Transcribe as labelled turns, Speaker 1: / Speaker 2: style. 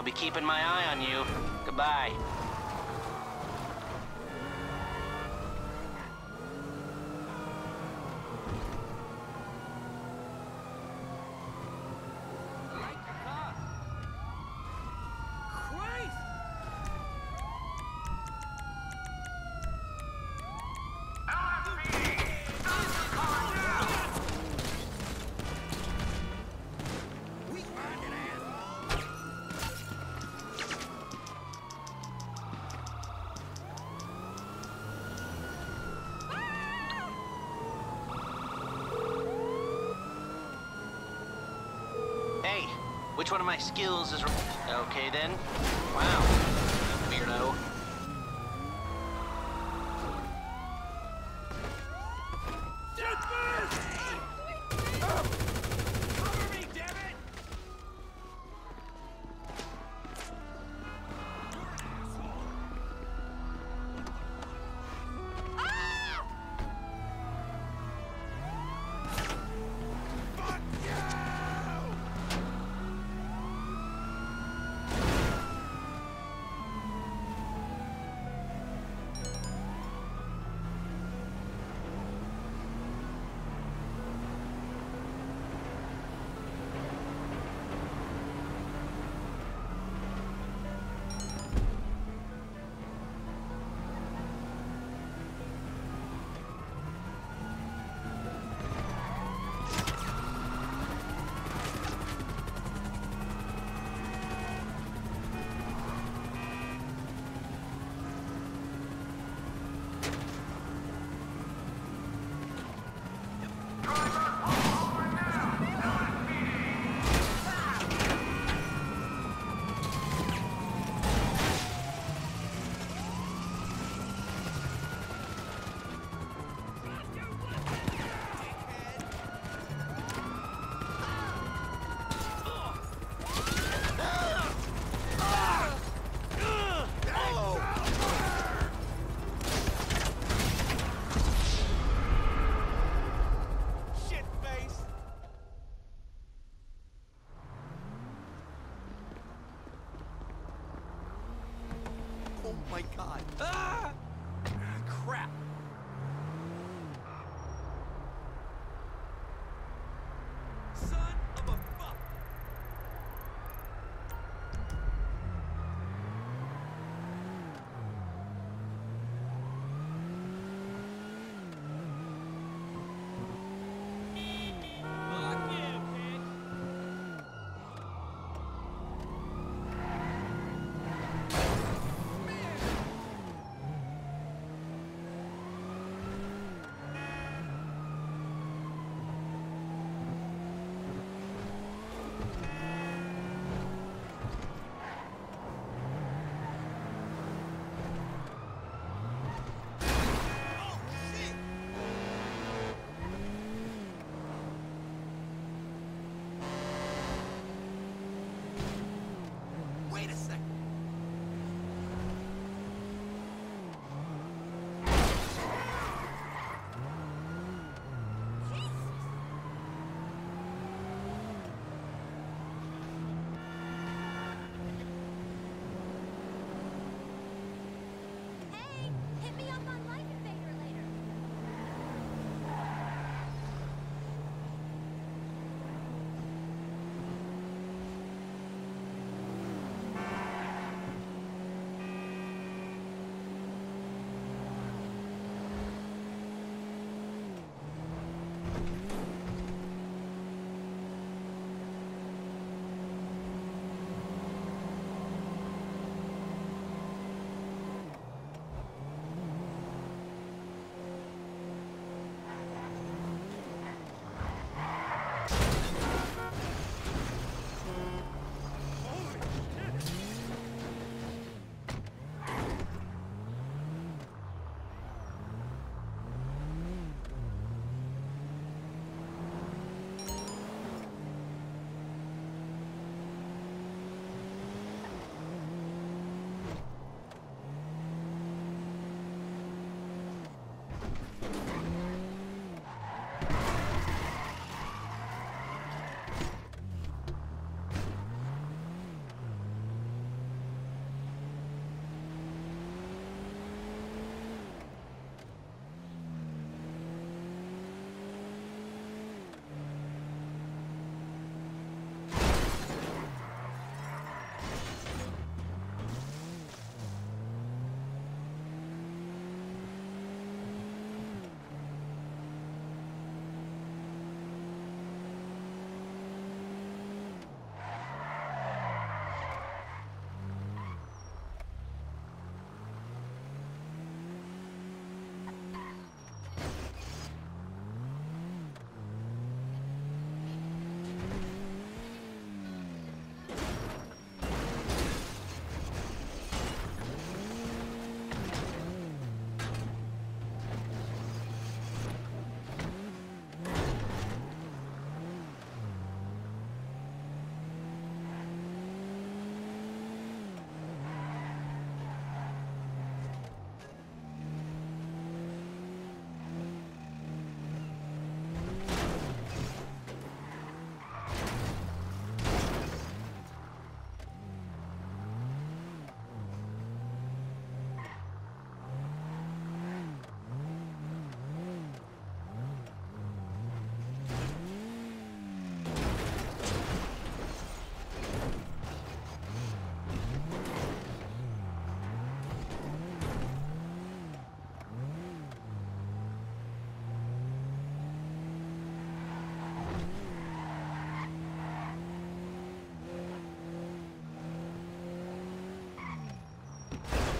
Speaker 1: I'll be keeping my eye on you. Goodbye. Which one of my skills is... Okay then. Wow. Weirdo.
Speaker 2: That's a